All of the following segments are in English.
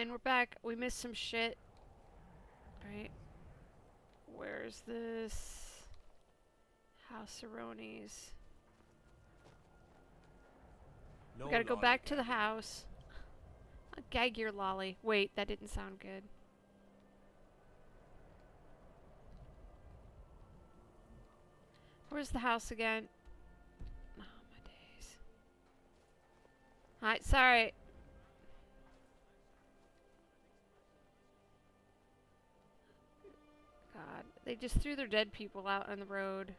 And we're back. We missed some shit. Right. Where's this? House Aronis. No we gotta go back to the house. Gag your lolly. Wait, that didn't sound good. Where's the house again? Oh, my days. Alright, sorry. They just threw their dead people out on the road.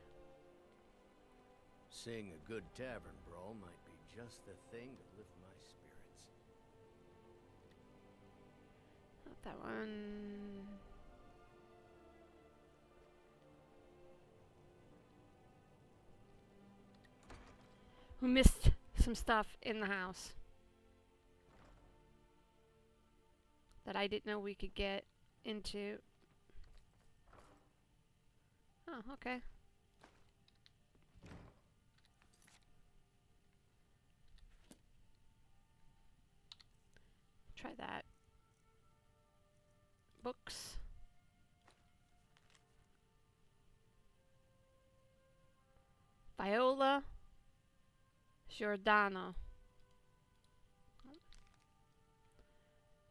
Seeing a good tavern brawl might be just the thing to lift my spirits. Not that one. We missed some stuff in the house that I didn't know we could get into. Oh, okay. Try that. Books. Viola Giordano.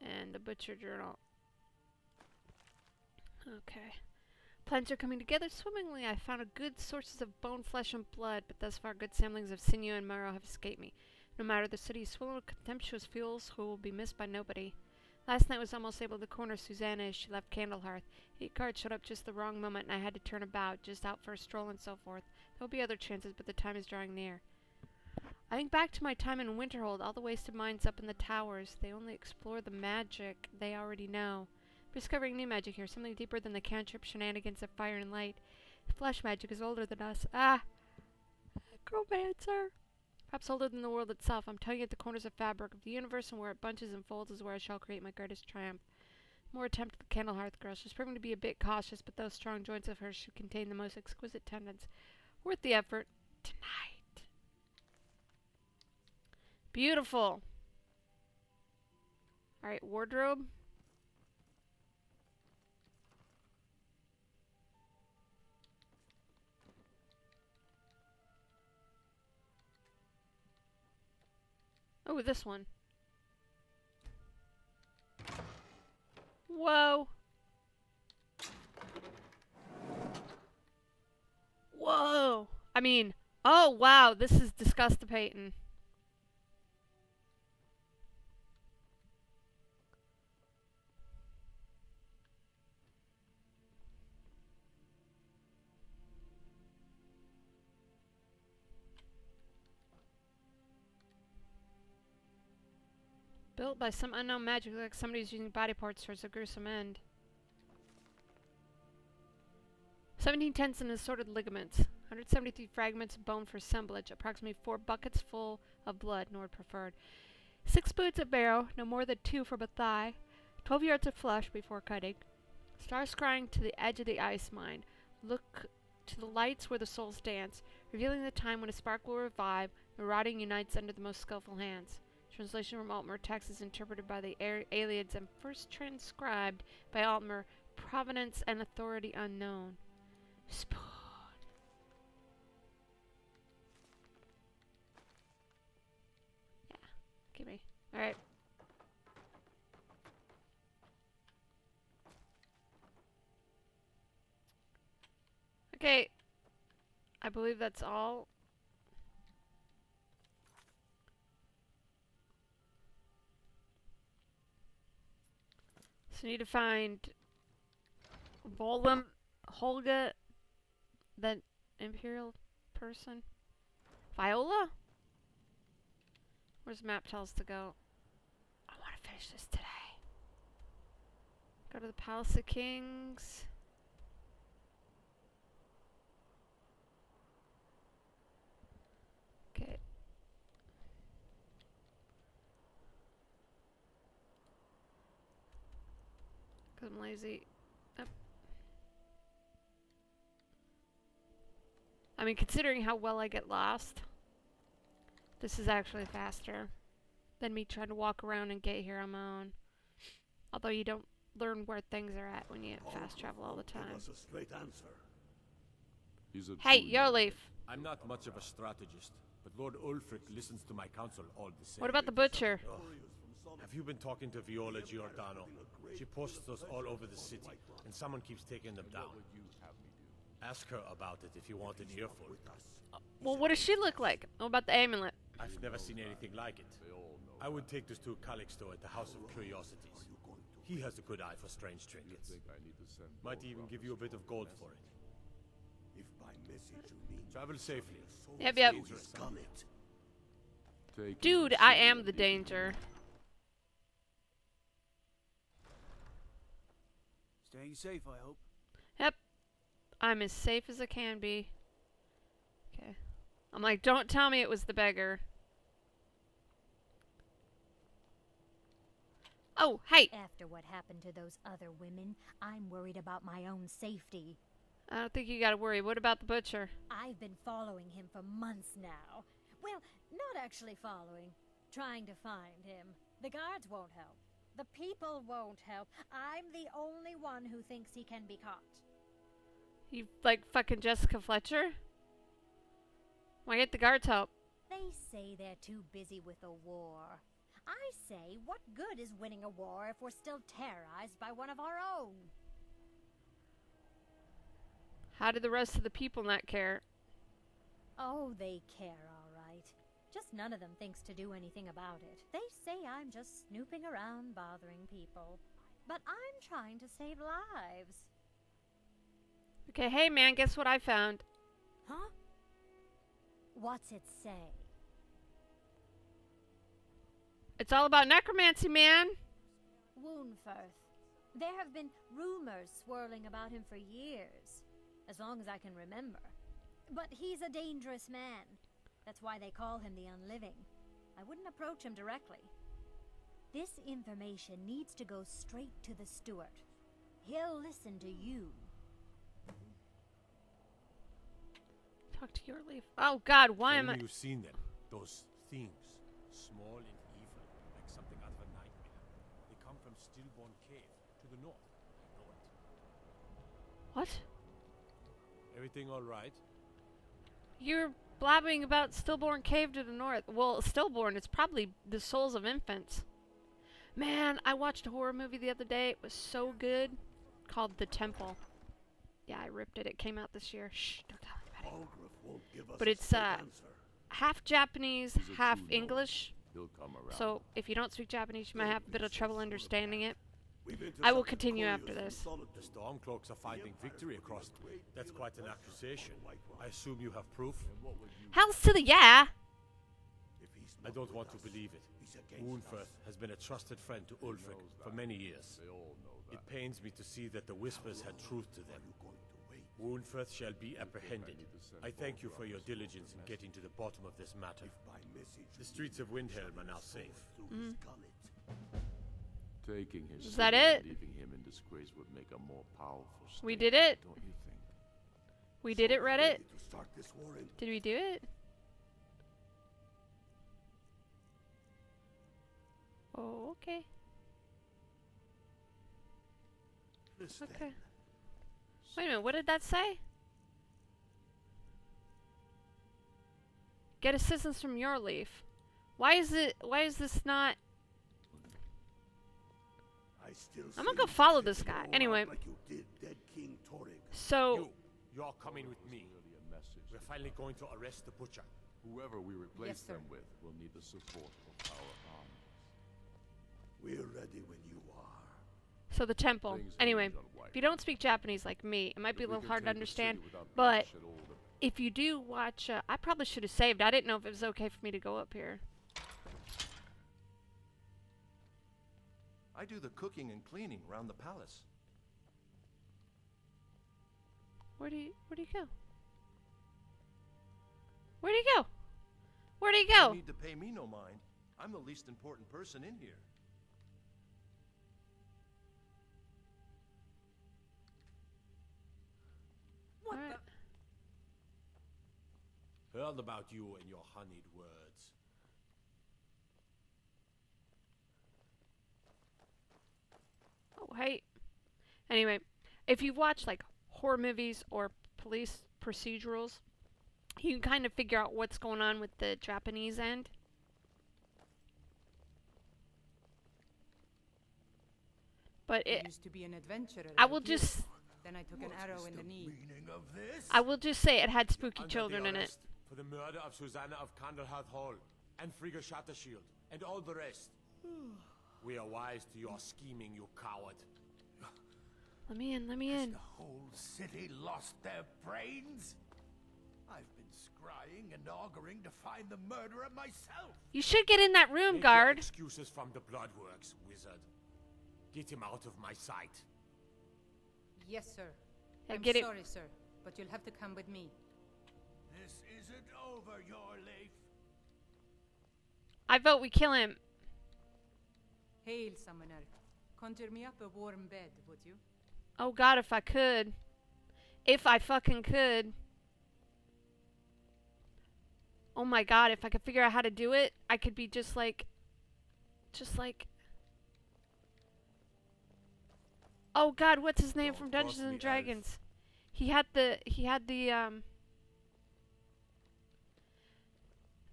And the Butcher Journal. Okay. Plans are coming together swimmingly. I found a good sources of bone, flesh, and blood, but thus far good samplings of sinew and marrow have escaped me. No matter the city is full of contemptuous fools who will be missed by nobody. Last night was almost able to corner Susanna as she left Candlehearth. Eight cards showed up just the wrong moment, and I had to turn about, just out for a stroll and so forth. There will be other chances, but the time is drawing near. I think back to my time in Winterhold, all the wasted minds up in the towers. They only explore the magic they already know. Discovering new magic here, something deeper than the cantrip shenanigans of fire and light. Flesh magic is older than us. Ah! Necromancer! Perhaps older than the world itself. I'm tugging at the corners of fabric of the universe, and where it bunches and folds is where I shall create my greatest triumph. More attempt at the Candlehearth girl. She's proving to be a bit cautious, but those strong joints of hers should contain the most exquisite tendons. Worth the effort. Tonight. Beautiful. Alright, wardrobe. Oh, this one. Whoa. Whoa. I mean, oh wow, this is disgustipating. Built by some unknown magic, like somebody's using body parts towards a gruesome end. 17 tents and assorted ligaments. 173 fragments of bone for assemblage. Approximately 4 buckets full of blood, Nord preferred. 6 boots of marrow, no more than 2 from a thigh. 12 yards of flesh before cutting. Stars scrying to the edge of the ice mine. Look to the lights where the souls dance, revealing the time when a spark will revive, and rotting unites under the most skillful hands. Translation from Altmer text is interpreted by the aliens and first transcribed by Altmer. Provenance and authority unknown. Spoon. Yeah, give me. Alright. Okay. I believe that's all. So need to find Volum, Holga, that Imperial person. Viola? Where's map tells to go? I want to finish this today. Go to the Palace of Kings. Okay. Cause I'm lazy. Up. I mean, considering how well I get lost, this is actually faster than me trying to walk around and get here on my own. Although you don't learn where things are at when you fast oh, travel all the time. us a straight answer. He's a Hey, true Jorleif. I'm not much of a strategist, but Lord Ulfric listens to my counsel all the same. What about the butcher? Have you been talking to Viola Giordano? She posts those all over the city, and someone keeps taking them down. Ask her about it if you want an earful. Uh, well, what does she look like? What about the amulet? I've never seen anything like it. I would take this to Calixto at the House of Curiosities. He has a good eye for strange trinkets. think I need to send Might even give you a bit of gold for it. If by message you mean Travel safely. Yep, yep. dangerous comet, Dude, I am the leaving danger. Staying safe, I hope. Yep. I'm as safe as I can be. Okay. I'm like, don't tell me it was the beggar. Oh, hey! After what happened to those other women, I'm worried about my own safety. I don't think you gotta worry. What about the butcher? I've been following him for months now. Well, not actually following, trying to find him. The guards won't help. The people won't help. I'm the only one who thinks he can be caught. You like fucking Jessica Fletcher? Why get the guards help? They say they're too busy with a war. I say, what good is winning a war if we're still terrorized by one of our own? How do the rest of the people not care? Oh, they care. Just none of them thinks to do anything about it. They say I'm just snooping around bothering people. But I'm trying to save lives. Okay, hey man, guess what I found? Huh? What's it say? It's all about necromancy, man! Wuunferth. There have been rumors swirling about him for years, as long as I can remember. But he's a dangerous man. That's why they call him the Unliving. I wouldn't approach him directly. This information needs to go straight to the steward. He'll listen to you. Talk to your leaf. Oh god, why am I. Maybe you've seen them. Those things. Small and evil, like something out of a nightmare. They come from Stillborn Cave, to the north. I know it. What? Everything all right? You're blabbing about Stillborn Cave to the north. Well, Stillborn, it's probably the souls of infants. Man, I watched a horror movie the other day. It was so good. Called The Temple. Yeah, I ripped it. It came out this year. Shh, don't tell anybody. Algrith won't give us But it's, uh. Half Japanese, half. English. He'll come around. So if you don't speak Japanese, you might have a bit of trouble understanding it. We've I will continue after this. Solitude. The Stormcloaks are finding victory across. The way. That's quite an accusation. I assume you have proof? Hell's to the yeah! I don't want to believe it. he's against Wuunferth us. has been a trusted friend to Ulfric for many years. They all know that. It pains me to see that the Whispers had truth to them. Are you going to wait? Wuunferth shall be apprehended. need to send I thank you for your diligence in getting to the bottom of this matter. If by message The streets of Windhelm are now safe. through his mm. comet, Taking his Is that it? leaving him in disgrace would make a more powerful We did it. Don't you think? We did it, Reddit. ready start this war in Did we do it? Oh, okay. this Okay. then. Wait a minute, what did that say? Get assistance from Jorleif. Why is it why is this not I'm gonna go follow this guy. Anyway. Like you did dead King so You, you're coming with me. Really a message. We're finally going to arrest the butcher. Whoever we replace sir. them with will need the support of our armies. We're ready when you are. so the temple. Things Anyway, hinge on White if you don't speak Japanese like me, it might be a little hard to understand. but- bloodshed, all the- If you do watch uh, I probably should have saved. I didn't know if it was okay for me to go up here. I do the cooking and cleaning around the palace. Where do you where do you go? Where do you go? Where do you go? You need to pay me no mind. I'm the least important person in here. What Alright. Heard about you and your honeyed words. Hey. Anyway, if you've watched like horror movies or police procedurals, you can kind of figure out what's going on with the Japanese end. But I it, used to be an adventurer. I will you. just, Then I took an arrow in the knee. Of this? I will just say it had spooky Under children in it. For the murder of Susanna of Candlehearth Hall and Frigga Shattershield and all the rest. we are wise to your scheming, you coward. Let me in. Let me Has in. the whole city lost their brains? I've been scrying and auguring to find the murderer myself. You should get in that room, Make guard. excuses from the Bloodworks, wizard. Get him out of my sight. Yes, sir. Yeah, I'm get it- sorry, sir, but you'll have to come with me. This isn't over, your life. I vote we kill him. Hail, summoner. Conjure me up a warm bed, would you? Oh god, if I could. If I fucking could. Oh my god, if I could figure out how to do it, I could be just like. Just like. Oh god, what's his name Don't from Dungeons me, and elf. Dragons? He had the. He had the, um.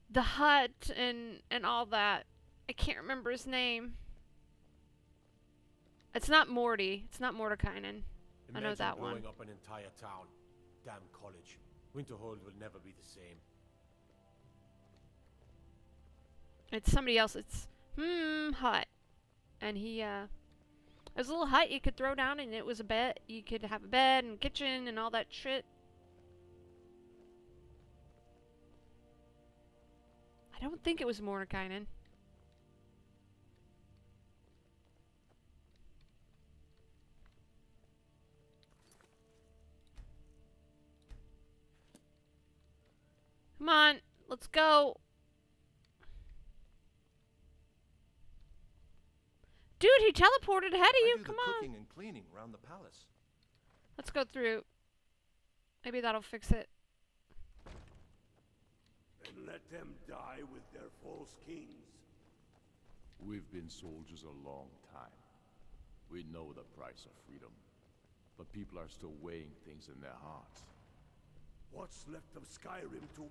The hut and and all that. I can't remember his name. It's not Morty. It's not Mordenkainen. I know Imagine that one. blowing up an entire town. Damn college. Winterhold will never be the same. It's somebody else. It's hmm hut, and he uh, it was a little hut you could throw down, and it was a bed. You could have a bed and kitchen and all that shit. I don't think it was Mordenkainen. Come on, let's go. Dude, he teleported ahead of I you. do Come the on. cooking and cleaning around the palace. Let's go through. Maybe that'll fix it. And let them die with their false kings. We've been soldiers a long time. We know the price of freedom. But people are still weighing things in their hearts. What's left of Skyrim to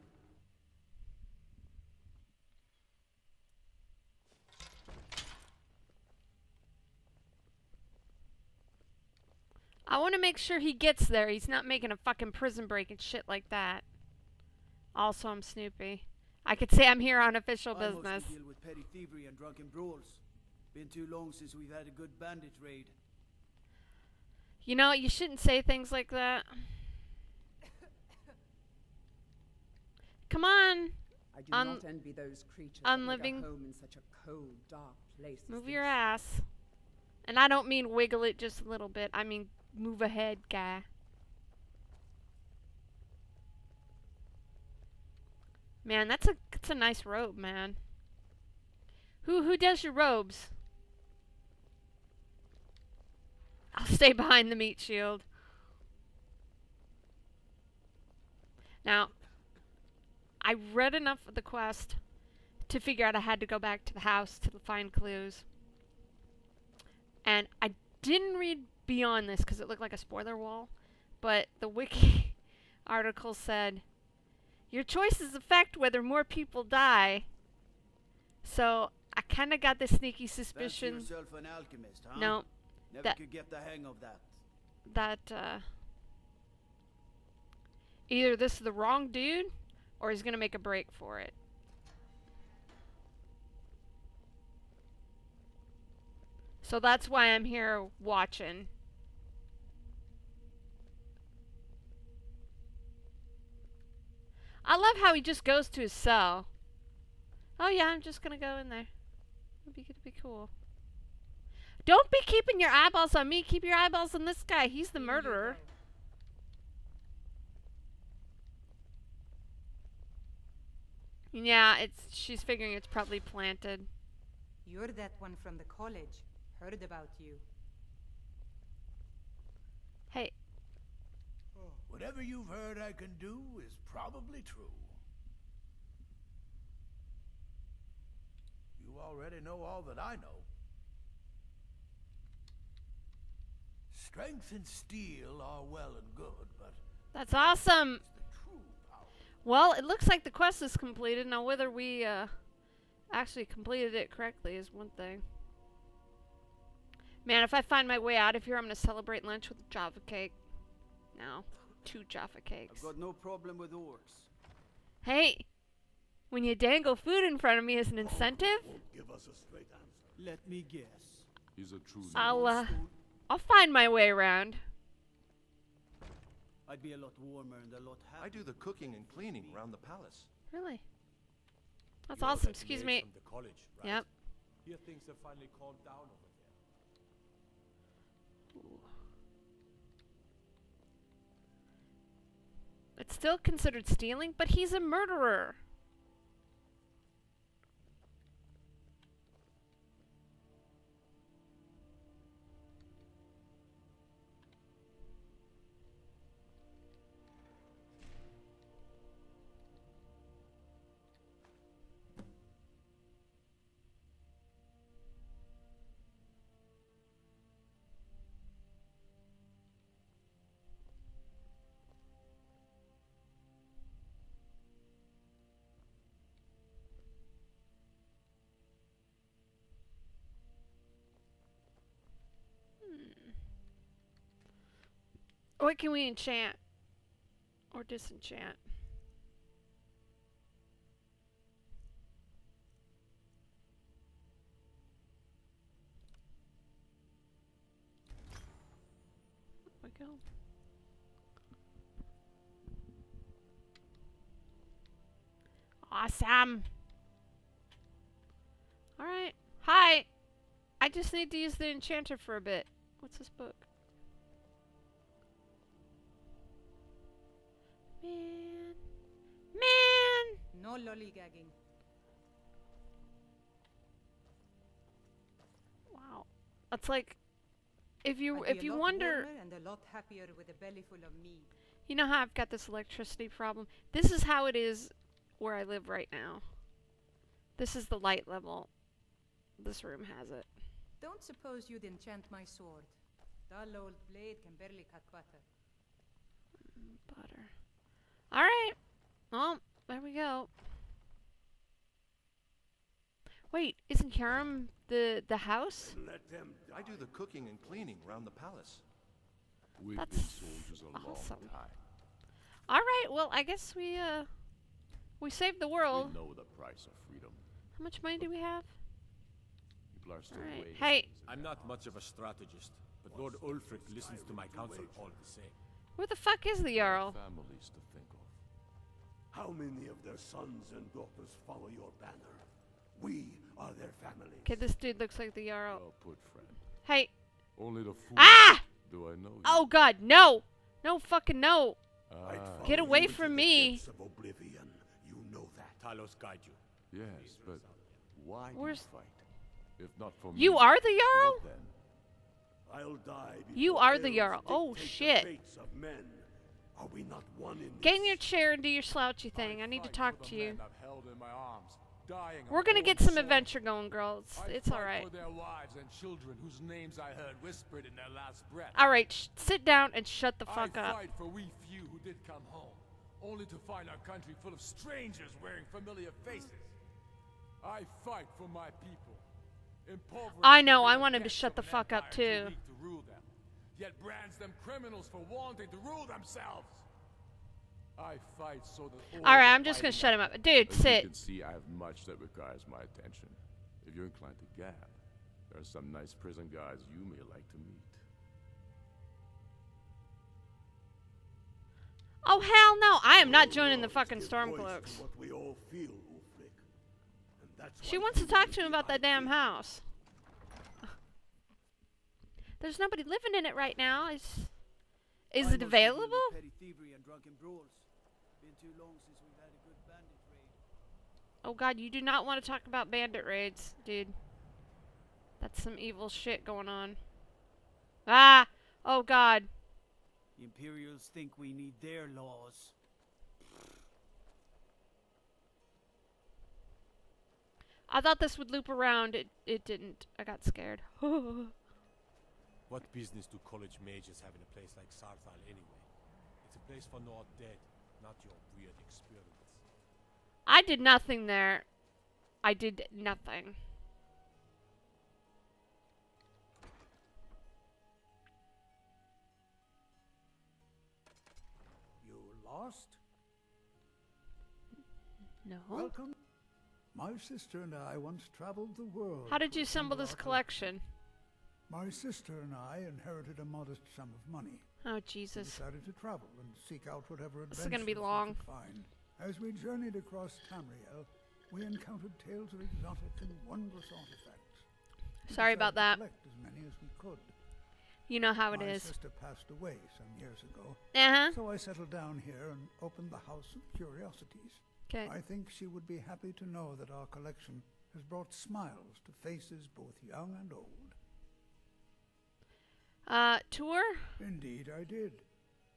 I want to make sure he gets there. He's not making a fucking prison break and shit like that. Also, I'm Snoopy. I could say I'm here on official I business. mostly deal with petty thievery and drunken brawls. Been too long since we've had a good bandit raid. You know, you shouldn't say things like that. Come on, I do Un- not envy those creatures that make unliving- home in such a cold, dark place. move your ass. And I don't mean wiggle it just a little bit. I mean move ahead, guy. Man, that's a that's a nice robe, man. Who who does your robes? I'll stay behind the meat shield. Now, I read enough of the quest to figure out I had to go back to the house to find clues. And I didn't read beyond this because it looked like a spoiler wall, but the wiki article said your choices affect whether more people die. So I kind of got the sneaky suspicion. yourself an alchemist, huh? No, Never that- could get the hang of that. that uh, either this is the wrong dude or he's gonna make a break for it. So that's why I'm here watching. I love how he just goes to his cell. Oh yeah, I'm just gonna go in there. It'd be, it'd be cool. Don't be keeping your eyeballs on me. Keep your eyeballs on this guy. He's the murderer. Yeah, it's she's figuring it's probably planted. You're that one from the college. Heard about you. Hey, Whatever you've heard I can do is probably true. You already know all that I know. Strength and steel are well and good, but That's awesome. the true power. Well, it looks like the quest is completed. Now, whether we uh, actually completed it correctly is one thing. Man, if I find my way out of here, I'm gonna celebrate lunch with Java cake. No, two Java cakes. I've got no problem with orcs. Hey, when you dangle food in front of me as an incentive, Give us a straight answer. Let me guess. He's a true I'll uh, I'll find my way around. I'd be a lot warmer and a lot happier. I do the cooking and cleaning around the palace. Really? That's You're awesome. Excuse me. The college, right? Yep. Here things have finally calmed down still considered stealing, but he's a murderer. What can we enchant? Or disenchant? Awesome. Alright. Hi. I just need to use the enchanter for a bit. What's this book? No lollygagging. Wow. That's like if you if you wonder and a lot happier with a belly full of meat. you know how I've got this electricity problem? This is how it is where I live right now. This is the light level. This room has it. Don't suppose you'd enchant my sword. Dull old blade can barely cut butter. Mm, butter. Alright. Well, there we go. Wait, isn't Hjerim the the house? Let them I do the cooking and cleaning around the palace. We've That's been soldiers a long awesome. time. Alright, well I guess we uh we saved the world. We know the price of freedom. How much money do we have? People are still Alright. weighing Hey, I'm not much of a strategist, but Lord Ulfric listens to my counsel all the same. where the fuck is the There Jarl? Families to think of. How many of their sons and daughters follow your banner? We are their families. Okay, this dude looks like the Jarl. Well put, friend. Hey. Only the fool Ah! do I know you. Oh god, no! No fucking no! Ah, Get away from me. of oblivion. You know that. Talos guide you. yes, but why do Where's- you fight? If not for me, You are the Jarl? I'll die You are the Eos Jarl. Oh, dictate the shit. Fates of men. Are we not one in Get in your chair and do your slouchy thing. I need to talk to you. I've held in my arms, dying We're gonna get some sword. adventure going, girls. It's, I it's fight alright. for their wives and children whose names I heard whispered in their last breath. Alright, sit down and shut the fuck I up. fight for we few who did come home, only to find our country full of strangers wearing familiar faces. I fight for my people. I know, I want him to shut the fuck up, too too. to rule them, yet brands them criminals for wanting to rule themselves. I fight so that all Alright, I'm just gonna shut him up. Dude, As you sit. can see, I have much that requires my attention. If you're inclined to gab, there are some nice prison guards you may like to meet. Oh hell no! I am not joining the fucking to Stormcloaks. What we all feel, Ulfric. And that's She wants to talk to him about that damn house. There's nobody living in it right now. Is is it mostly deal with available? Petty thievery and drunken brawls. Been too long since we've had a good bandit raid. Oh god, you do not want to talk about bandit raids, dude. That's some evil shit going on. Ah! Oh god. The Imperials think we need their laws. I thought this would loop around. It it didn't. I got scared. What business do college majors have in a place like Saarthal anyway? It's a place for Nord dead, not your weird experiments. I did nothing there. I did nothing. You lost? No. Welcome. My sister and I once traveled the world. How did you assemble this our collection? My sister and I inherited a modest sum of money. Oh, We Jesus. decided to travel and seek out whatever This is gonna be adventures we long. could Find. As we journeyed across Tamriel, we encountered tales of exotic and wondrous artifacts. We Sorry about to that. Collect as many as we could. You know how it My is. sister passed away some years ago. Uh-huh. So I settled down here and opened the House of Curiosities. 'Kay. I think she would be happy to know that our collection has brought smiles to faces both young and old. Uh, tour? Indeed, I did.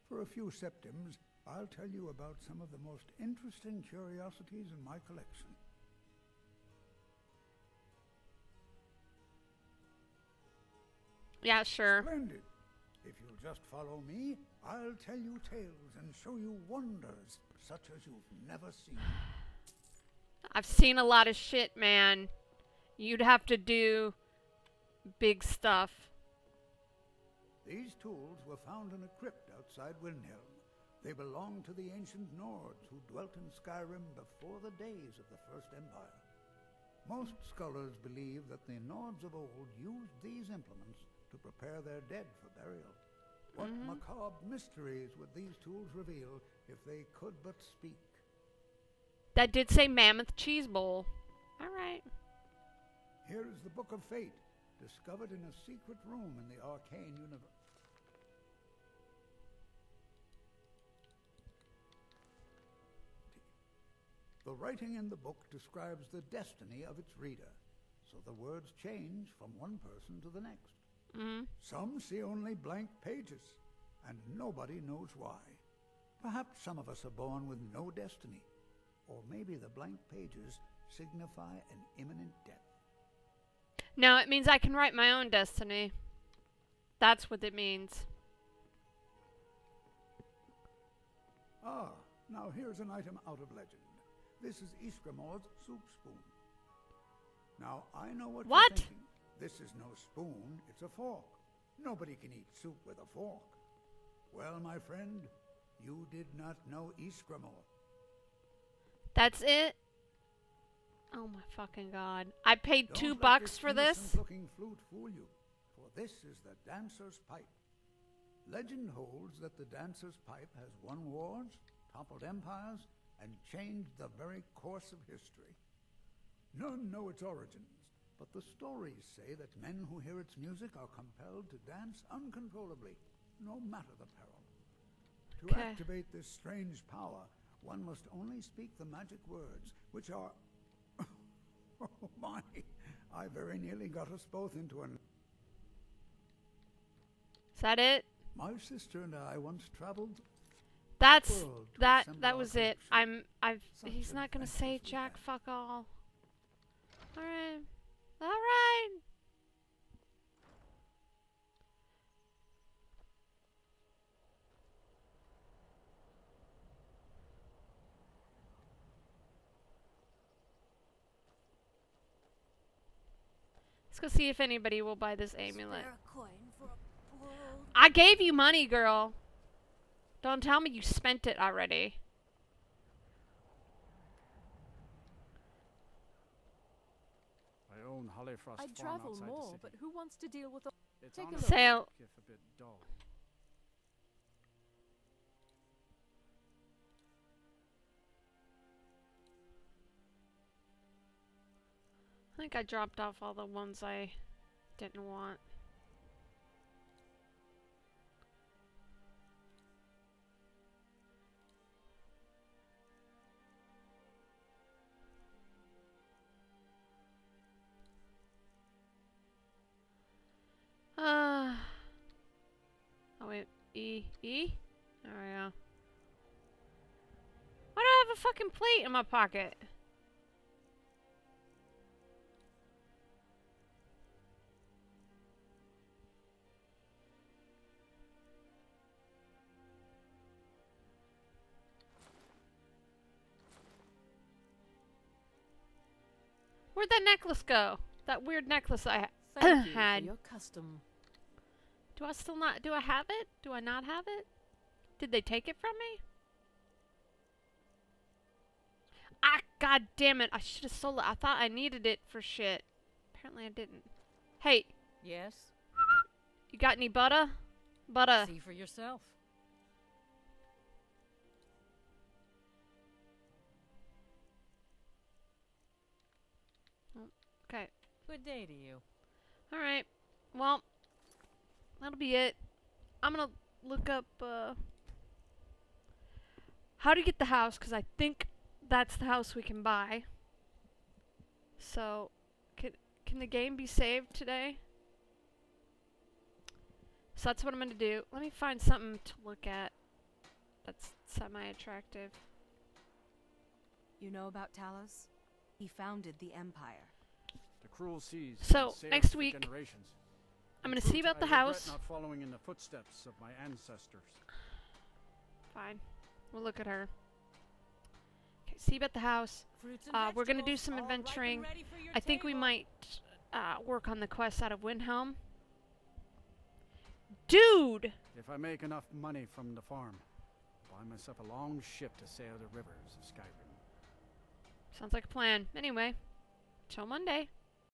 For a few septims, I'll tell you about some of the most interesting curiosities in my collection. Yeah, sure. Splendid. If you'll just follow me, I'll tell you tales and show you wonders such as you've never seen. I've seen a lot of shit, man. You'd have to do big stuff. These tools were found in a crypt outside Windhelm. They belonged to the ancient Nords who dwelt in Skyrim before the days of the First Empire. Most scholars believe that the Nords of old used these implements to prepare their dead for burial. What Mhm. macabre mysteries would these tools reveal if they could but speak? That did say Mammoth Cheese Bowl. Alright. Here is the Book of Fate, discovered in a secret room in the arcane universe. The writing in the book describes the destiny of its reader, so the words change from one person to the next. Mm. Some see only blank pages, and nobody knows why. Perhaps some of us are born with no destiny, or maybe the blank pages signify an imminent death. No, it means I can write my own destiny. That's what it means. Ah, now here's an item out of legend. This is Ysgramor's soup spoon. Now, I know what, What? you're thinking. This is no spoon, it's a fork. Nobody can eat soup with a fork. Well, my friend, you did not know Ysgramor. That's it? Oh my fucking god. I paid Don't two bucks this for this? innocent-looking flute fool you, for this is the dancer's pipe. Legend holds that the dancer's pipe has won wars, toppled empires, and changed the very course of history. None know its origins, but the stories say that men who hear its music are compelled to dance uncontrollably, no matter the peril. To Okay. activate this strange power, one must only speak the magic words, which are. oh my! I very nearly got us both into an. Is that it? My sister and I once traveled. That's that that was it. I'm I've he's not gonna say Jack fuck all. Alright. Alright. Let's go see if anybody will buy this amulet. I gave you money, girl. Don't tell me you spent it already. I own Hollyfrost I'd travel more, but who wants to deal with a... It's Take a look. Sail. if a bit dull. I think I dropped off all the ones I didn't want. Uh, oh wait, E, E? There we go. Why do I have a fucking plate in my pocket? Where'd that necklace go? That weird necklace I ha had. your custom. Do I still not? Do I have it? Do I not have it? Did they take it from me? Ah, god damn it! I should have sold it. I thought I needed it for shit. Apparently I didn't. Hey, Yes? you got any butter? Butter. See for yourself. Okay. Good day to you. All right. Well, that'll be it. I'm gonna look up uh, how to get the house because I think that's the house we can buy. So, can can the game be saved today? So that's what I'm gonna do. Let me find something to look at that's semi-attractive. You know about Talos? He founded the Empire. The cruel seas. So, next week, generations. I'm gonna see about the house. Not following in the footsteps of my ancestors. Fine. We'll look at her. Okay, see about the house. Uh, we're gonna do some all ripe and adventuring. ready for your I think we might uh, work on the quest out of Windhelm. Dude! If I make enough money from the farm, I'll buy myself a long ship to sail the rivers of Skyrim. Sounds like a plan. Anyway, till Monday.